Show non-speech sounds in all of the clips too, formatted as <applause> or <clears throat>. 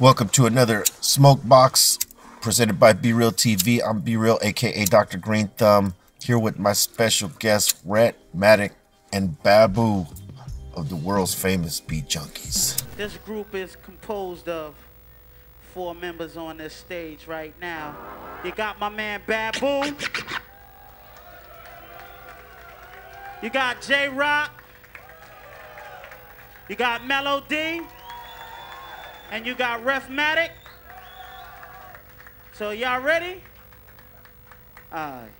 Welcome to another Smokebox presented by B-Real TV. I'm B-Real, aka Dr. Greenthumb, here with my special guests, Rhett, Matic, and Babu of the world's famous Beat Junkies. This group is composed of four members on this stage right now. You got my man Babu. You got J Rock. You got Melody. And you got Rhettmatic. So y'all ready? Alright.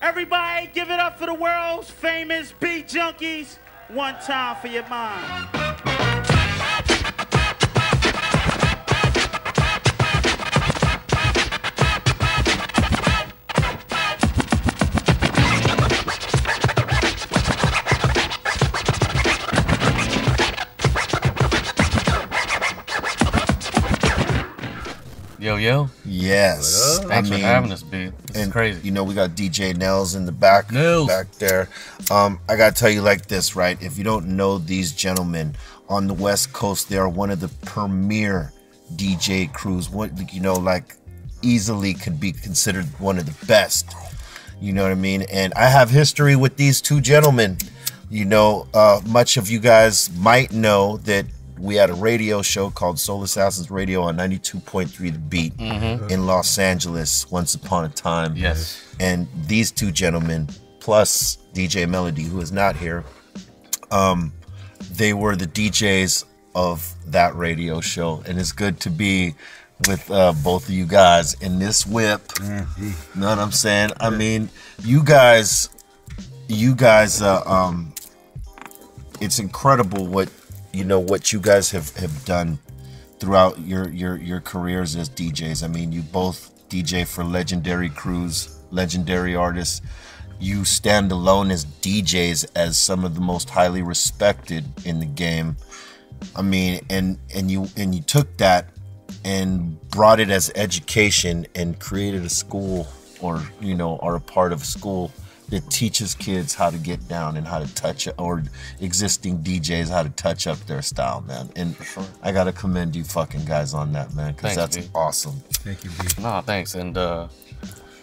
Everybody give it up for the world's famous beat junkies. One time for your mind. Yo, yo. Yes. Thanks I mean, for having us, B. This is and crazy. you know we got DJ Nels in the back Nels. back there. Um, I gotta tell you like this, right? If you don't know these gentlemen on the West Coast, they are one of the premier DJ crews. What you know, like easily could be considered one of the best. You know what I mean? And I have history with these two gentlemen. You know, uh, much of you guys might know that we had a radio show called Soul Assassins Radio on 92.3 The Beat in Los Angeles once upon a time. Yes. And these two gentlemen, plus DJ Melody, who is not here, um, they were the DJs of that radio show. And it's good to be with uh, both of you guys in this whip. Know what I'm saying? I mean, you guys, you guys, uh, um, it's incredible what you know what you guys have have done throughout your your your careers as DJs. I mean, you both DJ for legendary crews, legendary artists. You stand alone as DJs as some of the most highly respected in the game. I mean, and and you and you took that and brought it as education and created a school or you know are a part of a school that teaches kids how to get down and how to touch it or existing DJs how to touch up their style, man. And I gotta commend you fucking guys on that, man, because that's B. awesome. Thank you, B. Nah, thanks. And uh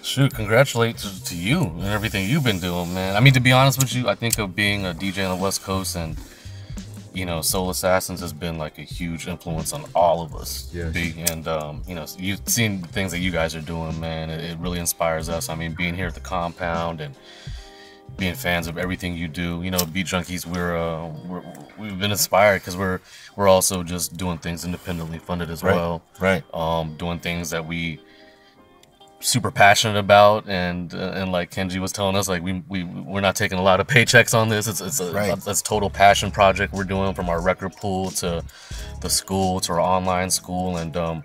shoot, congratulate to, to you and everything you've been doing, man. I mean, to be honest with you, I think of being a DJ on the West Coast and you know, Soul Assassins has been like a huge influence on all of us. Yes. And um, you know, you've seen the things that you guys are doing, man. It, it really inspires us. I mean, being here at the compound and being fans of everything you do. You know, Beat Junkies, we're, uh, we're we've been inspired because we're we're also just doing things independently funded as Right. well. Right. Um, doing things that we super passionate about, and uh, and like Kenji was telling us, like we we we're not taking a lot of paychecks on this. It's it's a Right. that's total passion project we're doing from our record pool to the school to our online school, and um,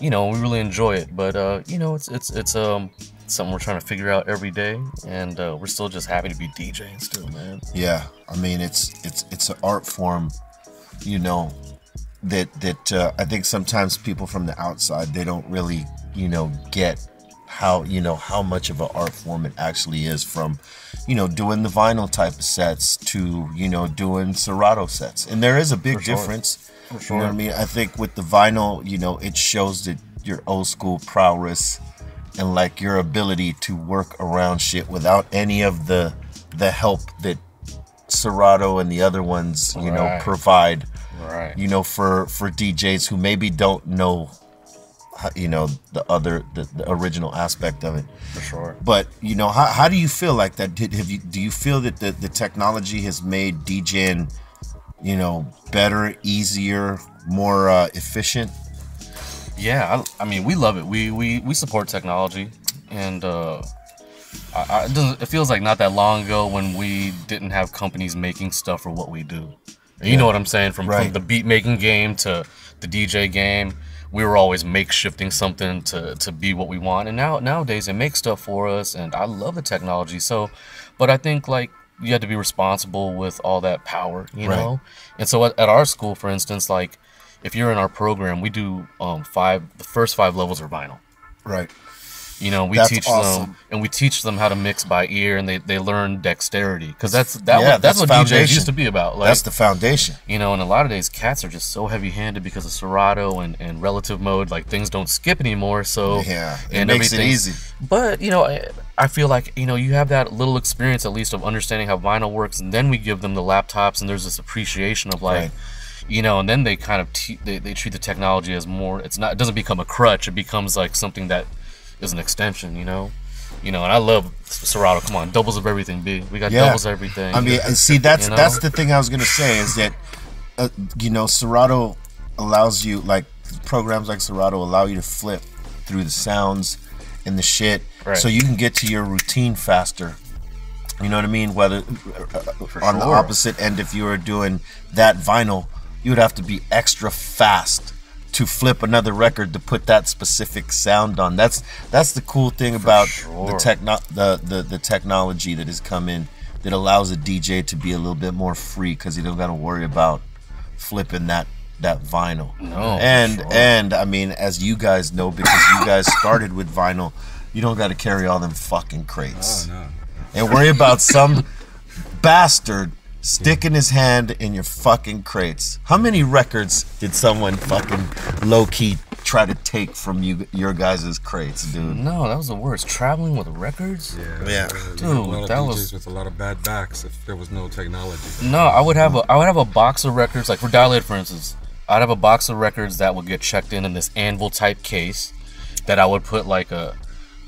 you know, we really enjoy it. But uh, you know, it's it's it's um something we're trying to figure out every day, and uh, we're still just happy to be DJing still, man. Yeah, I mean it's it's it's an art form, you know, that that uh, I think sometimes people from the outside they don't really you know get how you know how much of an art form it actually is from you know doing the vinyl type of sets to you know doing Serato sets, and there is a big sure. difference. For You know what I mean? I think with the vinyl, you know, it shows that your old school prowess and like your ability to work around shit without any of the the help that Serato and the other ones, you know, provide. Right. You know, for for DJs who maybe don't know, you know, the other the, the original aspect of it. For sure. But you know, how, how do you feel like that? Did have you do you feel that the, the technology has made DJing, you know, better, easier, more uh, efficient? Yeah, I, I mean, we love it. We we we support technology, and uh, I, I, it, feels like not that long ago when we didn't have companies making stuff for what we do. You know what I'm saying? From, Right. from the beat making game to the DJ game, we were always makeshifting something to to be what we want. And now nowadays it makes stuff for us, and I love the technology. So, but I think like you have to be responsible with all that power, you Right. know. And so at, at our school, for instance, like if you're in our program, we do um, five. The first five levels are vinyl. Right. You know, we That's teach awesome. them and we teach them how to mix by ear, and they, they learn dexterity because that's that Yeah, what, that's, that's what DJs used to be about. Like That's the foundation. you know, and a lot of days cats are just so heavy handed because of Serato and, and relative mode. Like things don't skip anymore. So Yeah, it and makes it easy. But you know, I, I feel like you know you have that little experience at least of understanding how vinyl works, and then we give them the laptops, and there's this appreciation of like. Right. You know, and then they kind of te- they, they treat the technology as more. It's not. It doesn't become a crutch. It becomes like something that is an extension. You know, you know. And I love Serato. Come on, doubles of everything. B. We got Yeah. doubles of everything. I mean, and see, that's You know? that's the thing I was gonna say is that, uh, you know, Serato allows you like programs like Serato allow you to flip through the sounds and the shit, Right. so you can get to your routine faster. You know what I mean? Whether uh, on the opposite end, if you were doing that vinyl, you would have to be extra fast to flip another record to put that specific sound on. That's that's the cool thing about the sure. techno the, the the technology that has come in that allows a DJ to be a little bit more free because you don't got to worry about flipping that that vinyl. No, and sure. and I mean, as you guys know, because you guys started with vinyl, you don't got to carry all them fucking crates Oh no. and worry about some <laughs> bastard sticking his hand in your fucking crates. How many records did someone fucking low key try to take from you your guys' crates, dude? no, that was the worst. Traveling with records. Yeah. Yeah. Dude, a lot of that DJs was- with a lot of bad backs if there was no technology. No, I would have a I would have a box of records like for Dilated, for instance. I'd have a box of records that would get checked in in this anvil type case that I would put like a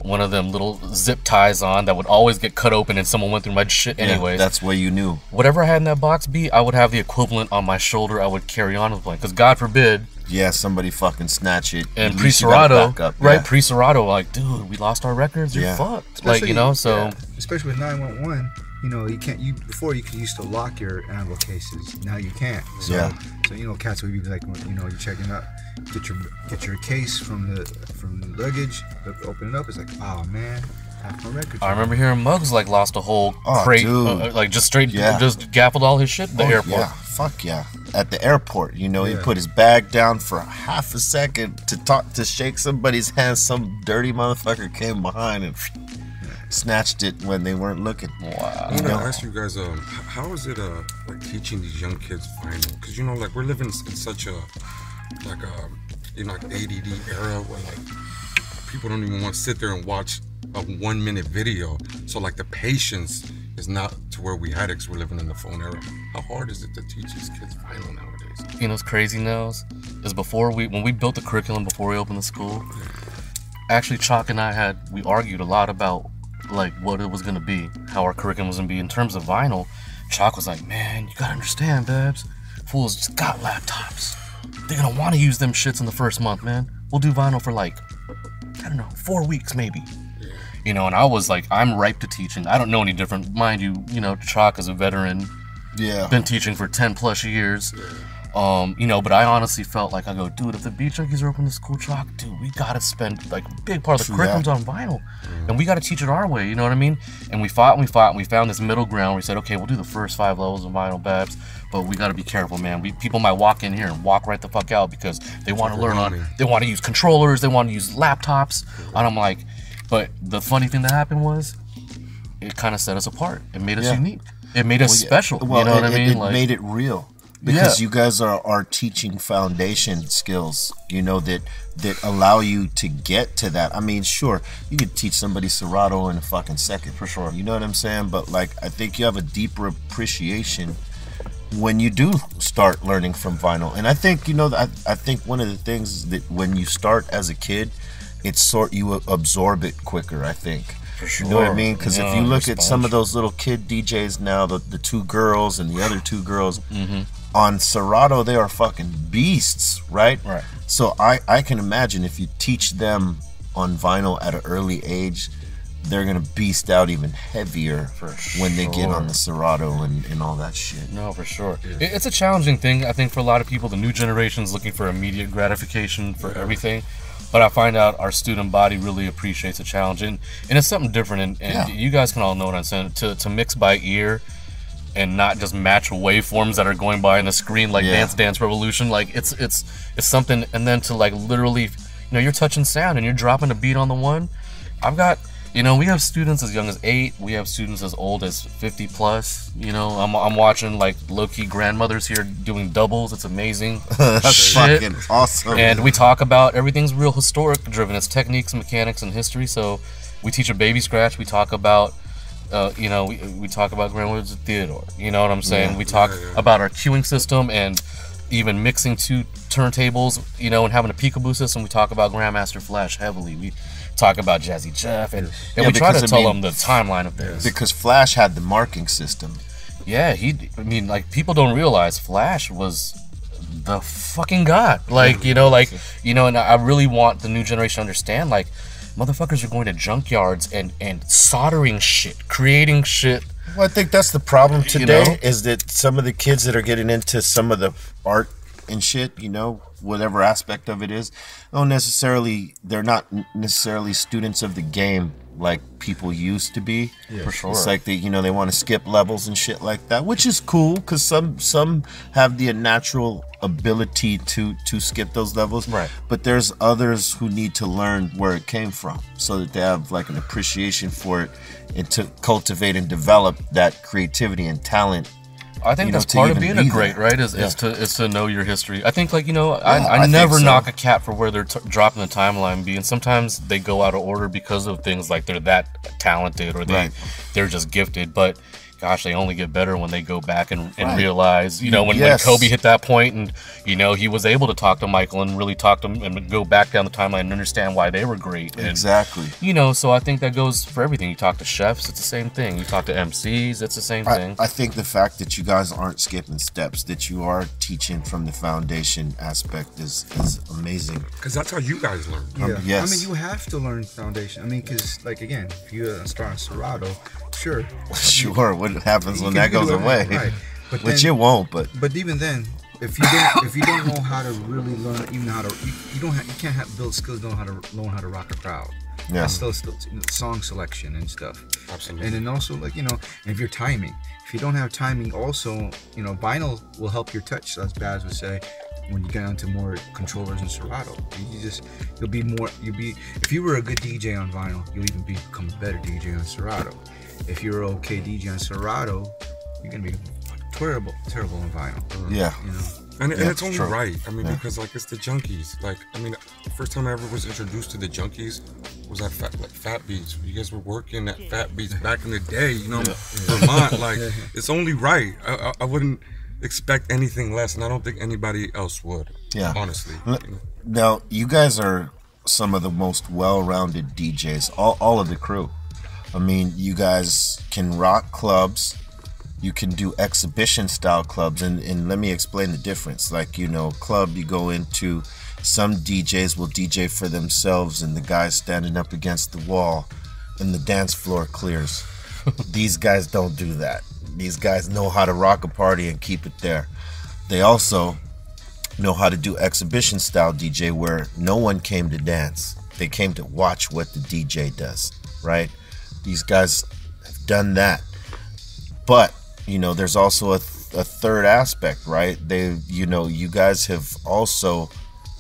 one of them little zip ties on that would always get cut open and someone went through my shit Yeah, that's where you knew. Whatever I had in that box be, I would have the equivalent on my shoulder. I would carry on with playing because God forbid. Yeah, somebody fucking snatch it. And pre least Serato, backup. right? Yeah. Pre Serato, like, dude, we lost our records. You're Yeah. fucked. Like, you know, so yeah, especially with 911, you know, you can't. You before you could used to lock your anvil cases. Now you can't. So, Yeah. So you know, cats would be like, you know, you're checking out, get your get your case from the from the luggage, open it up. It's like, oh man, half my records. I remember hearing Muggs like lost a whole Oh, crate, uh, like just straight, Yeah. just gaffled all his shit at the Oh, airport. Yeah, fuck yeah. At the airport, you know, he put his bag down for half a second to talk to shake somebody's hand. Some dirty motherfucker came behind and snatched it when they weren't looking. I Wow. want to know. ask you guys, um, h- how is it, uh, like teaching these young kids vinyl? Because you know, like we're living in such a, like a, you know, like ADD era where like people don't even want to sit there and watch a one minute video. So like the patience is not to where we had it 'cause we're living in the phone era. How hard is it to teach these kids vinyl nowadays? You know what's crazy now is before we when we built the curriculum before we opened the school, actually Chalk and I had we argued a lot about like what it was gonna be, how our curriculum was gonna be in terms of vinyl. Chalk was like, man, you gotta understand, Babs. Fools just got laptops. They're gonna want to use them shits in the first month, man. We'll do vinyl for like I don't know, four weeks maybe. You know, and I was like, I'm ripe to teaching. I don't know any different, mind you. You know, Chalk is a veteran Yeah. been teaching for 10 plus years. Um, you know, but I honestly felt like I go, dude, if the beat junkies are open to school chalk, dude, we gotta spend like a big part of the curriculum's on vinyl. And we gotta teach it our way, you know what I mean? And we fought and we fought and we found this middle ground. We said, okay, we'll do the first five levels of vinyl babs, but we gotta be careful, man. We people might walk in here and walk right the fuck out because they wanna learn on they wanna use controllers, they wanna use laptops. And I'm like, but the funny thing that happened was it kind of set us apart. It made us Yeah. unique. It made us Well, special. Well, you know it, what I it- mean? It, like, made it real because Yeah. you guys are, are teaching foundation skills. You know that that allow you to get to that. I mean, sure, you could teach somebody Serato in a fucking second for sure. You know what I'm saying? But like, I think you have a deeper appreciation when you do start learning from vinyl. And I think you know, I, I think one of the things is that when you start as a kid, it's sort you absorb it quicker. I think. You know what I mean? Because Yeah, if you look at some of those little kid DJs now, the, the two girls and the other two girls Mm-hmm. On Serato, they are fucking beasts, right? Right. So I, I can imagine if you teach them on vinyl at an early age, they're gonna beast out even heavier when they get on the Serato and, and all that shit. No, for sure. It- It's a challenging thing, I think, for a lot of people. The new generation's looking for immediate gratification for everything. But I find out our student body really appreciates a challenge. And, and it's something different. And, and Yeah. you guys can all know what I'm saying. To, to mix by ear and not just match waveforms that are going by on the screen like Yeah. Dance Dance Revolution. Like, it's, it's, it's something. And then to, like, literally, you know, you're touching sound and you're dropping a beat on the one. I've got, you know, we have students as young as eight. We have students as old as 50 plus. You know, I'm, I'm watching like low key grandmothers here doing doubles. It's amazing. <laughs> That's fucking awesome. And we talk about everything's real historic driven. It's techniques, mechanics, and history. So we teach a baby scratch. We talk about, uh, you know, we, we talk about of Theodore. You know what I'm saying? we talk yeah, yeah. about our queuing system and even mixing two turntables, you know, and having a peekaboo system. We talk about Grandmaster Flash heavily. We talk about Jazzy Jeff, and, and Yeah, we try to I tell mean- them the timeline of things. because Flash had the marking system. Yeah, he. I mean, like people don't realize Flash was the fucking god. Like you know, like you know, and I really want the new generation to understand. Like, motherfuckers are going to junkyards and and soldering shit, creating shit. Well, I think that's the problem You today know? is that some of the kids that are getting into some of the art and shit, you know, whatever aspect of it is, don't necessarily they're not necessarily students of the game like people used to be. For sure. It's like they, you know, they want to skip levels and shit like that, which is cool because some some have the natural ability to to skip those levels. Right. But there's others who need to learn where it came from so that they have like an appreciation for it and to cultivate and develop that creativity and talent. I think know, that's to part of being a great, there. right? Is, Yeah. is to is to know your history. I think like you know, Yeah, I, I I, never so. knock a cat for where they're t- dropping the timeline being. Sometimes they go out of order because of things like they're that talented or they Right. they're just gifted. But gosh, they only get better when they go back and, and Right. realize, you know, when, Yes. when Kobe hit that point and you know he was able to talk to Michael and really talk to him and go back down the timeline and understand why they were great. And, Exactly. You know, so I think that goes for everything. You talk to chefs, it's the same thing. You talk to MCs, it's the same I, thing. I think the fact that you guys aren't skipping steps, that you are teaching from the foundation aspect is is amazing. Because that's how you guys learn. Yeah. yes. I mean, you have to learn foundation. I mean, because like again, if you uh, start on Serato, sure. <laughs> Sure, what happens You when that goes away? right. But Which then- it won't, but But even then, if you don't, if you don't know how to really learn, even how to, you, you don't, have, you can't have build skills. Don't know how to learn how to rock a crowd. Yeah. That's still, still you know, song selection and stuff. Absolutely. And then also like you know, if you're timing, if you don't have timing, also you know, vinyl will help your touch. As Baz would say, when you get onto more controllers and Serato, you just you'll be more. You'll be if you were a good DJ on vinyl, you'll even become a better DJ on Serato. If you're an okay DJ on Serato, you're gonna be terrible, terrible on vinyl. yeah. You know. And, and it's only true. right. I mean, Yeah. because like it's the junkies. Like, I mean, the first time I ever was introduced to the junkies was at Fat, like Fat Beats. You guys were working at Fat Beats back in the day, you know, Vermont. Like, <laughs> it's only right. I, I, I wouldn't expect anything less, and I don't think anybody else would. Yeah. honestly. L- you know. Now, you guys are some of the most well-rounded DJs, all, all of the crew. I mean, you guys can rock clubs, you can do exhibition style clubs, and, and let me explain the difference. Like, you know, club you go into, some DJs will DJ for themselves, and the guy's standing up against the wall, and the dance floor clears. <laughs> These guys don't do that. These guys know how to rock a party and keep it there. They also know how to do exhibition style DJ where no one came to dance. They came to watch what the DJ does, right? These guys have done that. But, you know, there's also a, th- a third aspect, right? They, you know, you guys have also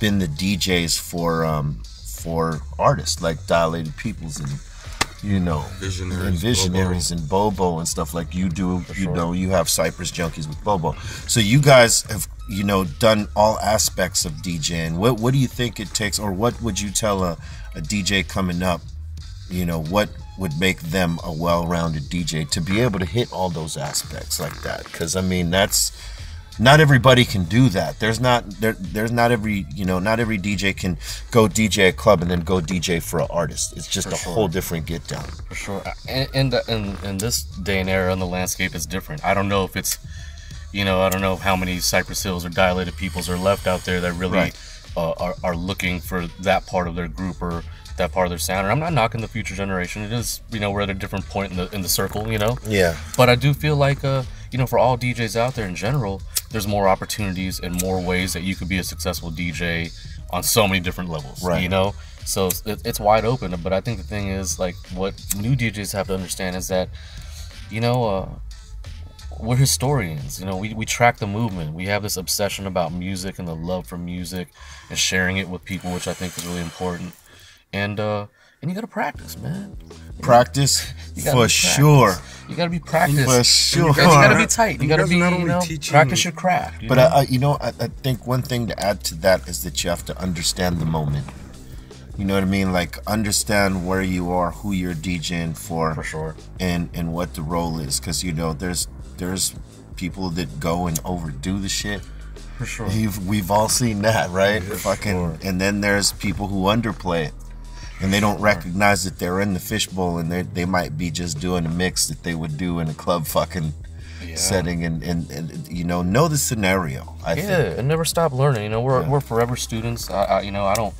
been the DJs for um for artists like Dilated Peoples and you know Visionaries, and visionaries and Bobo and stuff like you do. You sure. know, you have Cypress Junkies with Bobo. So you guys have you know done all aspects of DJing. What what do you think it takes, or what would you tell a, a DJ coming up? You know, what would make them a well-rounded DJ to be able to hit all those aspects like that? Because I mean, that's not everybody can do that. There's not there, there's not every you know not every DJ can go DJ a club and then go DJ for an artist. It's just a whole different get down. For sure. And and, and and this day and era in the landscape is different. I don't know if it's, you know, I don't know how many Cypress Hills or dilated peoples are left out there that really Right. uh, are, are looking for that part of their group or that part of their sound. And I'm not knocking the future generation. It is, you know, we're at a different point in the in the circle, you know. Yeah. But I do feel like, uh, you know, for all DJs out there in general, there's more opportunities and more ways that you could be a successful DJ on so many different levels. Right. You know, so it, it's wide open. But I think the thing is, like, what new DJs have to understand is that, you know, uh, we're historians. You know, we, we track the movement. We have this obsession about music and the love for music and sharing it with people, which I think is really important. And uh, and you gotta practice, man. Practice You gotta for sure. You gotta be practiced. For sure. You gotta be tight. You you gotta be, not you only know, teaching- practice your craft. you But know? I, I, you know, I, I think one thing to add to that is that you have to understand the moment. You know what I mean? Like understand where you are, who you're DJing for, for sure. and and what the role is. Because you know, there's there's people that go and overdo the shit. For sure. We've we've all seen that, right? For Fucking, and then there's people who underplay it, and they don't recognize that they're in the fishbowl, and they they might be just doing a mix that they would do in a club fucking Yeah. setting, and, and and you know know the scenario. I Yeah, think. and never stop learning. You know, we're Yeah. we're forever students. I, I you know I don't,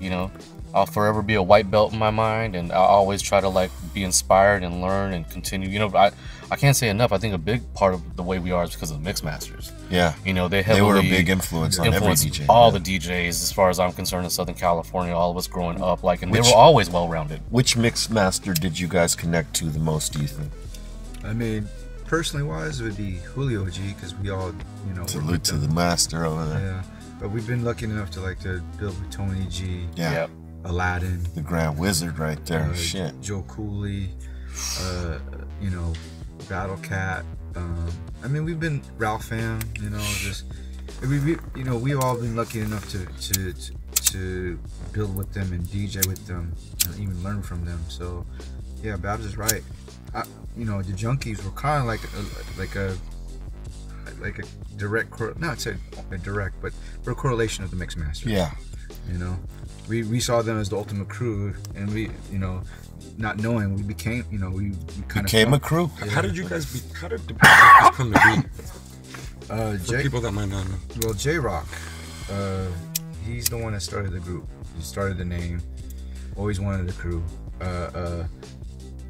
you know, I'll forever be a white belt in my mind, and I'll always try to like be inspired and learn and continue. You know, I I can't say enough. I think a big part of the way we are is because of the mix masters. Yeah, You know, they they were a big influence on every influenced DJ. all yeah. the DJs, as far as I'm concerned, in Southern California. All of us growing up, like, and Which- they were always well rounded. Which mix master did you guys connect to the most? Do you think? I mean, personally wise, it would be Julio G because we all, you know, Salute to the master over there. Yeah, but we've been lucky enough to like to build with Tony G, Yeah, Yep. Aladdin, the Grand Wizard right there. uh, Shit. Joe Cooley, uh, you know, Battle Cat. Um, I mean, we've been Ralph Fam, you know, just we, we, you know, we've all been lucky enough to to to, build with them and DJ with them, and even learn from them. So, yeah, Babs is right. I, you know, the junkies were kind of like a, like a like a direct, cor- not say a direct, but we're a correlation of the mix masters. Yeah, You know, we we saw them as the ultimate crew, and we, you know, not knowing, we became, you know, we, we kind became of a crew. How did you guys be? How did the podcast come to be? uh, For J, people that might not know. well, J Rock, uh, he's the one that started the group. He started the name. Always wanted the crew, uh, uh,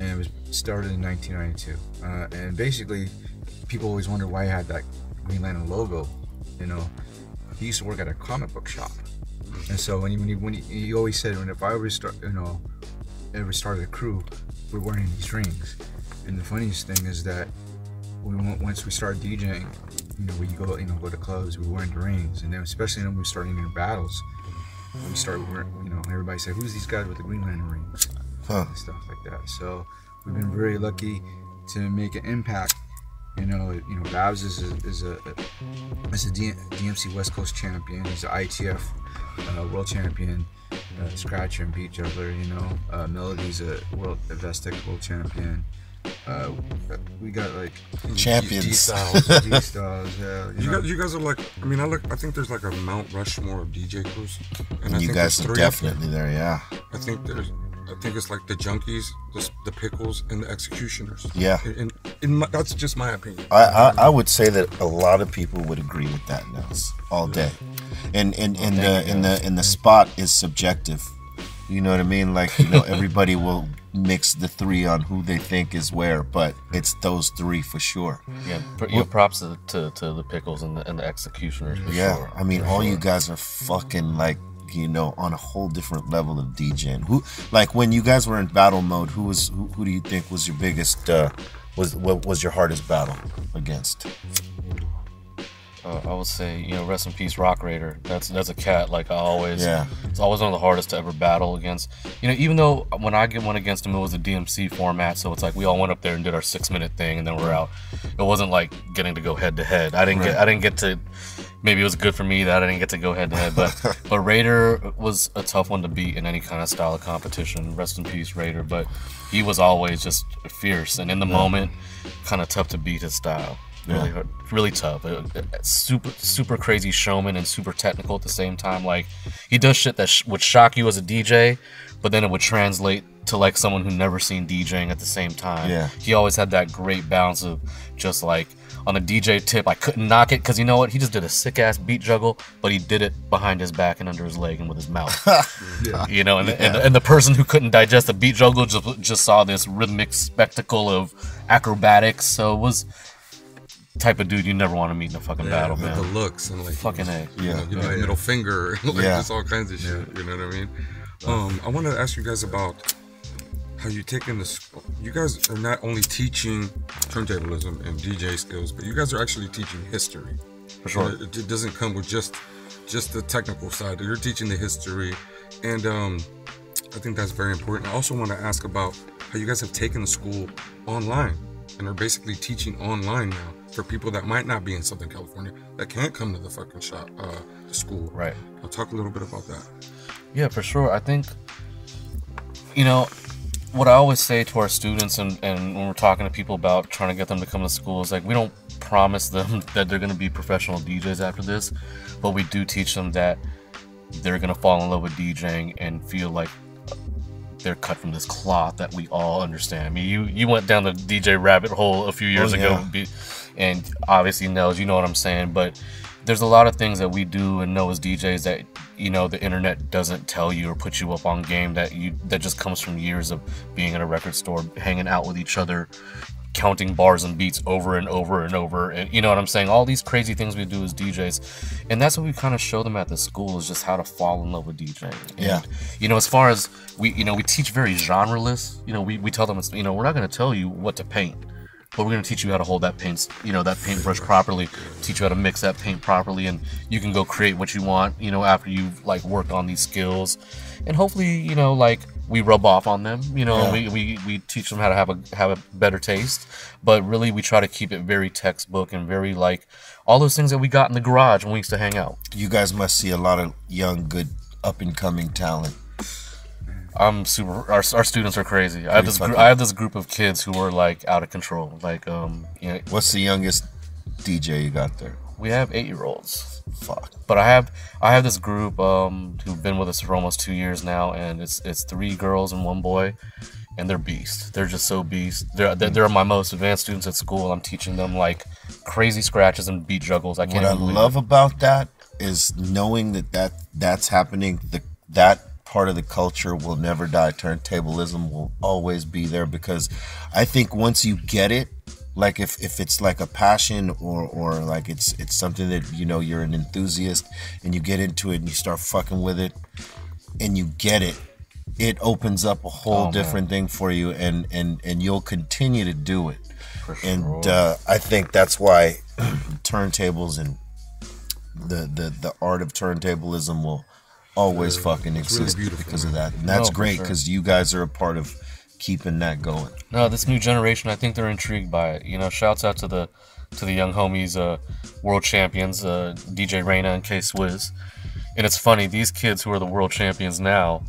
and it was started in 1992. Uh, and basically, people always wonder why he had that Green Lantern logo. You know, he used to work at a comic book shop, and so when he when he, when he, he always said, when if I ever start, you know, ever started a crew, we're wearing these rings. And the funniest thing is that we went, once we started DJing, you know, we go you know go to clubs, we we're wearing the rings, and then especially when we started in battles, we started wearing, you know, everybody said, "Who's these guys with the Green Lantern rings?" Huh. and stuff like that. So we've been very lucky to make an impact. You know, you know, Babs is a, is a is a D- DMC West Coast champion. He's an ITF uh, world champion, uh, scratcher and beat juggler. You know, uh, Melody's a world a Vestax world champion. Uh, we got like Champions. D styles. D <laughs> styles. Yeah, you You know. guys, you guys are like. I mean, I look. I think there's like a Mount Rushmore of DJ crews, and I you think guys are definitely there. Yeah, I think there's. I think it's like the junkies, the, the Piklz, and the X-Ecutioners. Yeah. And, and my, that's just my opinion. I, I I would say that a lot of people would agree with that, Nels, all day. And and and the and the and the spot is subjective. You know what I mean? Like you know, <laughs> everybody will mix the three on who they think is where, but it's those three for sure. Yeah, pr- you know, props to, to, to the Piklz and the, and the X-Ecutioners. For Yeah, sure. I mean, all you guys are fucking like you know on a whole different level of DJing. Who like when you guys were in battle mode? Who was who, who do you think was your biggest? uh was what was your hardest battle against? Uh, I would say, you know, rest in peace, Roc Raida. That's that's a cat. Like I always, Yeah. It's always one of the hardest to ever battle against. You know, even though when I get one against him, it was a DMC format, so it's like we all went up there and did our six minute thing, and then we're out. It wasn't like getting to go head to head. I didn't get, I didn't get to. Maybe it was good for me that I didn't get to go head to head, but <laughs> but Raida was a tough one to beat in any kind of style of competition. Rest in peace, Raida. But he was always just fierce, and in the moment, kind of tough to beat his style. Really, hard- really tough. Uh, uh, super, super crazy showman and super technical at the same time. Like he does shit that sh- would shock you as a DJ, but then it would translate to like someone who never seen DJing at the same time. Yeah. He always had that great balance of just like on a DJ tip, I couldn't knock it because you know what? He just did a sick ass beat juggle, but he did it behind his back and under his leg and with his mouth. <laughs> You know, and, and, and the person who couldn't digest the beat juggle just just saw this rhythmic spectacle of acrobatics. So it was type of dude you never want to meet in a fucking battle, the, man. the looks and like Fucking A. you know, Yeah. give me the middle finger, <laughs> like Yeah. just all kinds of shit. You know what I mean? Um, I want to ask you guys about how you taking this. You guys are not only teaching turntablism and DJ skills, but you guys are actually teaching history. For sure. You It, it doesn't come with just just the technical side. You're teaching the history, and um, I think that's very important. I also want to ask about how you guys have taken the school online and are basically teaching online now for people that might not be in Southern California that can't come to the fucking shop, uh, the school. Right. I'll talk a little bit about that. Yeah, for sure. I think, you know, what I always say to our students and, and when we're talking to people about trying to get them to come to school is like, we don't promise them <laughs> that they're going to be professional DJs after this, but we do teach them that they're going to fall in love with DJing and feel like they're cut from this cloth that we all understand. I mean, you you went down the DJ rabbit hole a few years Oh, ago, yeah. and obviously knows you know what I'm saying. But there's a lot of things that we do and know as DJs that you know the internet doesn't tell you or put you up on game that you that just comes from years of being in a record store, hanging out with each other, counting bars and beats over and over and over. And you know what i'm saying? All these crazy things we do as djs and that's what we kind of show them at the school is just how to fall in love with djing And, Yeah. you know as far as we you know we teach very genreless. You know we, we tell them it's you know we're not going to tell you what to paint but we're going to teach you how to hold that paint you know that paintbrush properly teach you how to mix that paint properly and you can go create what you want you know after you've like worked on these skills. And hopefully you know like we rub off on them you know Yeah. we, we we teach them how to have a have a better taste but really we try to keep it very textbook and very like all those things that we got in the garage when we used to hang out You guys must see a lot of young, good, up and coming talent. i'm super our, our students are crazy i have this gr- i have this group of kids who are like out of control like um you know What's the youngest DJ you got there? We have eight year olds Fuck. but I have I have this group um, who've been with us for almost two years now, and it's it's three girls and one boy, and they're beasts. They're just so beast. They're they're, they're my most advanced students at school. I'm teaching them like crazy scratches and beat juggles. I can't What I love it. about that is knowing that, that that's happening. The that part of the culture will never die. Turntablism will always be there because I think once you get it, like if, if it's like a passion or or like it's it's something that you know you're an enthusiast and you get into it and you start fucking with it and you get it it opens up a whole Oh, man. different thing for you and and and you'll continue to do it For and uh, I think that's why <clears throat> turntables and the, the the art of turntablism will always fucking really exist beautiful, because of that, and that's No, great sure. because you guys are a part of keeping that going. No, this new generation, I think they're intrigued by it. You know, shouts out to the to the young homies, uh, world champions, uh, DJ Rena and K Swizz. And it's funny, these kids who are the world champions now,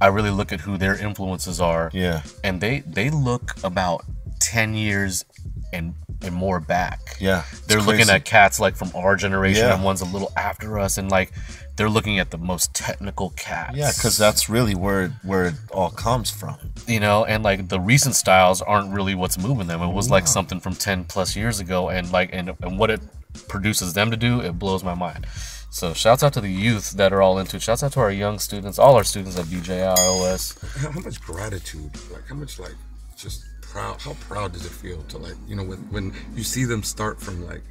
I really look at who their influences are. Yeah, And they they look about ten years and and more back. yeah. They're looking at cats like from our generation Yeah. and ones a little after us and like they're looking at the most technical cats. yeah, because that's really where where it all comes from. you know and like the recent styles aren't really what's moving them it was like something from 10 plus years ago and like and, and what it produces them to do it blows my mind so shouts out to the youth that are all into it shouts out to our young students all our students at dj ios How, how much gratitude, like how much like just proud, how proud does it feel to like, you know, when, when you see them start from like,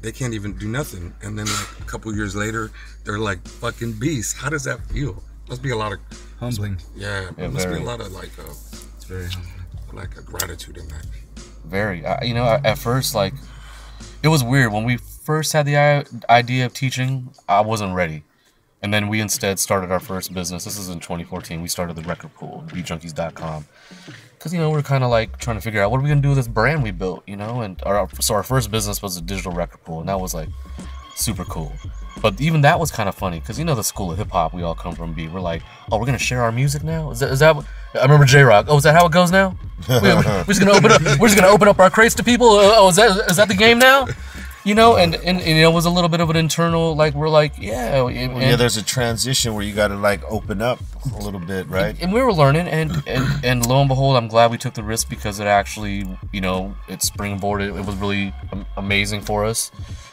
they can't even do nothing. And then like a couple years later, they're like fucking beasts. How does that feel? Must be a lot of, Humbling. yeah, Yeah, must be a lot of like, uh, It's very like a gratitude in that. very I, you know at at first like it was weird when we first had the idea of teaching i wasn't ready and then we instead started our first business this is in 2014 we started the record pool beatjunkies.com because you know we're kind of like trying to figure out what are we gonna do with this brand we built you know and our so our first business was a digital record pool and that was like super cool but even that was kind of funny because you know the school of hip hop we all come from. B. We're like, oh, we're gonna share our music now. Is that is that? What, I remember J Rock. Oh, is that how it goes now? <laughs> We, we're just gonna open up. We're just gonna open up our crates to people. Uh, Oh, is that is that the game now? You know, and, and, and it was a little bit of an internal like we're like, yeah, and, yeah, there's a transition where you got to like open up a little bit, right? and we were learning and, and and lo and behold i'm glad we took the risk because it actually you know it springboarded it was really amazing for us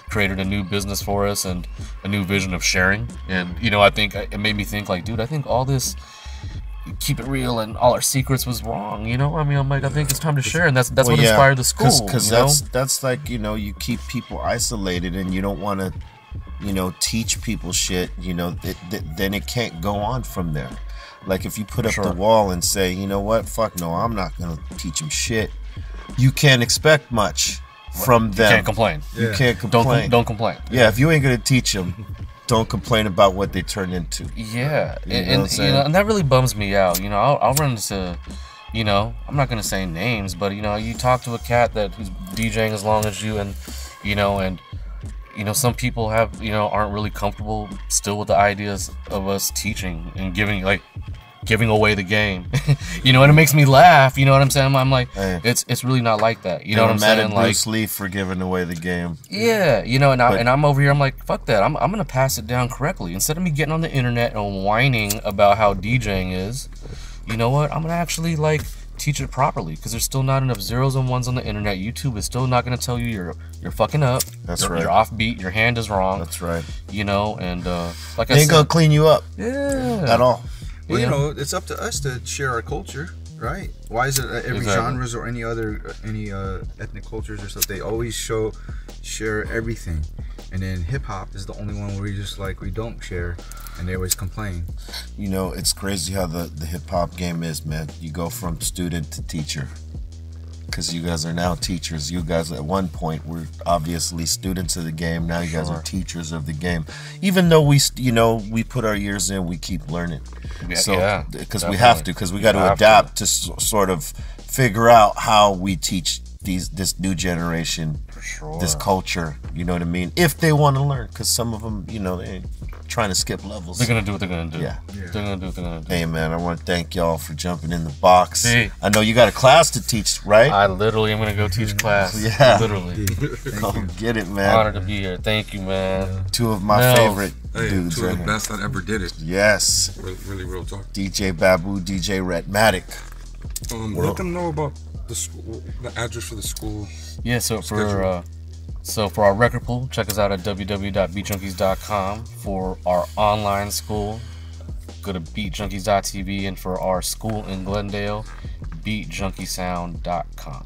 created a new business for us and a new vision of sharing and you know i think it made me think like dude i think all this keep it real and all our secrets was wrong you know? I mean i'm like i think it's time to share and that's that's Well, what yeah, inspired the school because you know? that's that's like you know you keep people isolated and you don't want to you know teach people shit you know it, th- then it can't go on from there. Like if you put up Sure. the wall and say you know what? Fuck no i'm not gonna teach them shit you can't expect much from them can't complain. You Yeah. can't don't complain. don't complain. Yeah if you ain't gonna teach them <laughs> don't complain about what they turn into. Yeah, You know and, what I'm and, you know, and that really bums me out. You know, I'll, I'll run into, you know, I'm not gonna say names, but you know, you talk to a cat that who's DJing as long as you, and you know, and you know, some people have, you know, aren't really comfortable still with the ideas of us teaching and giving like giving away the game. <laughs> you know, and it makes me laugh. You know what I'm saying? I'm, like, Hey. it's it's really not like that. You They know what I'm mad saying? at Like, Bruce Lee for giving away the game. yeah, you know, and, I, and I'm over here. I'm like, fuck that. I'm, I'm gonna pass it down correctly instead of me getting on the internet and whining about how DJing is. You know what? I'm gonna actually like teach it properly because there's still not enough zeros and ones on the internet. YouTube is still not gonna tell you you're you're fucking up. That's you're, right. You're offbeat. Your hand is wrong. That's right. you know, and uh, like They I ain't gonna clean you up yeah, at all. Well, Yeah. you know, it's up to us to share our culture, right? Why is it uh, every Exactly. genres or any other uh, any uh, ethnic cultures or stuff? They always show share everything, and then hip hop is the only one where we just like we don't share, and they always complain. You know, it's crazy how the, the hip hop game is, man. You go from student to teacher. Because you guys are now teachers. You guys, at one point, were obviously students of the game. Now you guys are teachers of the game. Even though we, you know, we put our years in, we keep learning. Yeah, so, yeah, because we have to, because we got to. adapt to, sort of figure out how we teach these this new generation sure. this culture. You know what I mean? If they want to learn, because some of them, you know, they trying to skip levels. They're gonna do what they're gonna do. Yeah. Yeah. They're gonna do what they're gonna do. Hey man, I want to thank y'all for jumping in the box. See. I know you got a class to teach, right? I literally am gonna go teach <laughs> class. Yeah. literally. <laughs> Thank Go you. get it, man. Honored to be here. Thank you, man. Two of my No. favorite Hey, dudes two of right the here. best that ever did it. Yes, Really, really real talk. DJ Babu, DJ Rhettmatic. Um, World. let them know about the school, the address for the school. Yeah, so for uh, so for our record pool, check us out at www.beatjunkies.com for our online school. Go to beatjunkies.tv and for our school in Glendale, beatjunkysound.com.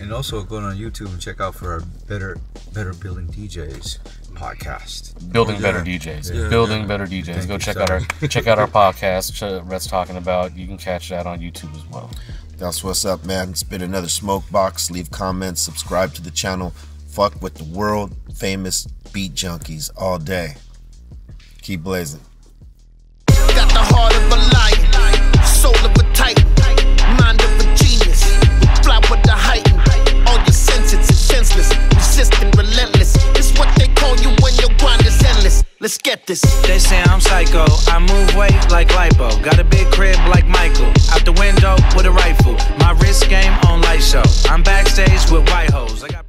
And also go on YouTube and check out for our better better building DJs podcast. Building Oh, yeah. better DJs. Yeah, Building yeah. better DJs. Thank Go check sir. out our check out our podcast. Ch- Rhett's talking about. You can catch that on YouTube as well. That's what's up, man. It's been another Smokebox. Leave comments, subscribe to the channel. Fuck with the world famous beat junkies all day. Keep blazing. Got the heart of a lion, soul of a titan, mind of a genius. Fly with the heighten, all your senses is senseless, resistant, relentless. It's what they call you when your grind is endless. Let's get this. They say I'm psycho. I move weight like lipo. Got a big crib like Michael. Out the window with a rifle. My wrist game on light show. I'm backstage with white hoes. I got.